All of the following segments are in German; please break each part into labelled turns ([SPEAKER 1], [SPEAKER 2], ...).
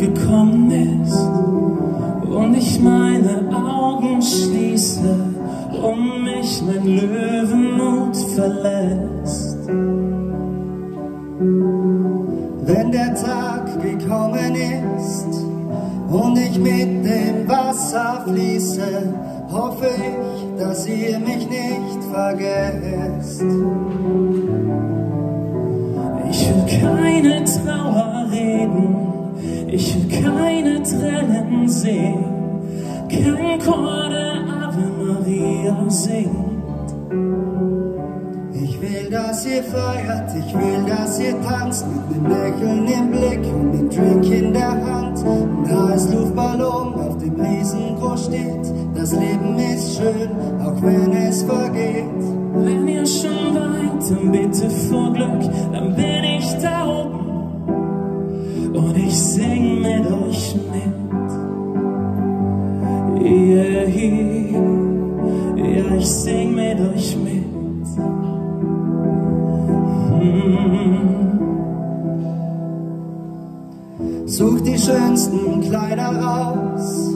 [SPEAKER 1] gekommen ist und ich meine Augen schließe und mich mein Löwenmut verlässt.
[SPEAKER 2] Wenn der Tag gekommen ist und ich mit dem Wasser fließe, hoffe ich, dass ihr mich nicht vergesst.
[SPEAKER 1] Keine Trauer reden, ich will keine Tränen sehen, kein Chor der Ave Maria singt.
[SPEAKER 2] Ich will, dass ihr feiert, ich will, dass ihr tanzt, mit nem Lächeln im Blick und dem Drink in der Hand. Ein Heißluftballon auf dem Riesengroß steht, das Leben ist schön, auch wenn es vergeht.
[SPEAKER 1] Wenn ihr schon weint, dann bitte vor Yeah, ja, ich sing mit euch mit.
[SPEAKER 2] Sucht die schönsten Kleider raus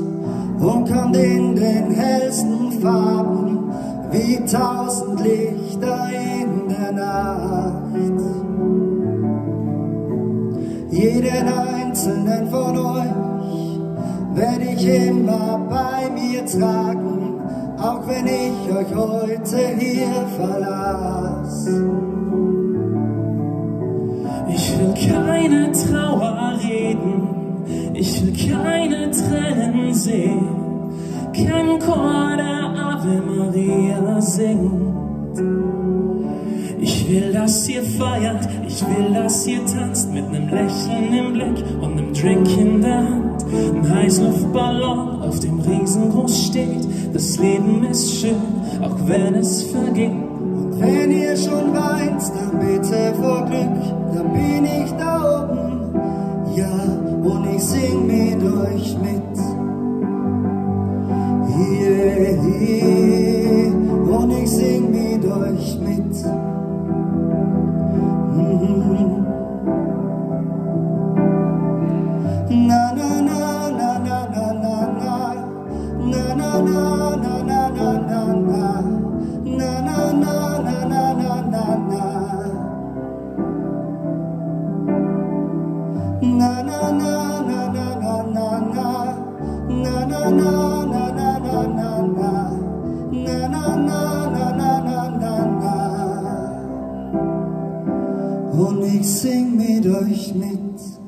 [SPEAKER 2] und kommt in den hellsten Farben? Wie tausend Lichter in der Nacht. Jeden einzelnen von euch werde ich immer bei mir tragen, auch wenn ich euch heute hier verlasse.
[SPEAKER 1] Ich will keine Trauer reden, ich will keine Tränen sehen, kein Chor der Ave Maria singt. Ich will, dass ihr feiert, ich will, dass ihr tanzt mit nem Lächeln im Blick und nem Drink in der Hand. Ein Heißluftballon auf dem Riesengroß steht, das Leben ist schön, auch wenn es vergeht.
[SPEAKER 2] Und wenn ihr schon weint, dann bitte vor Glück, dann bin ich da oben, ja, und ich sing mit euch mit. Yeah, yeah, und ich sing mit euch mit. Na na na na na na na na Na na Und ich sing mit euch mit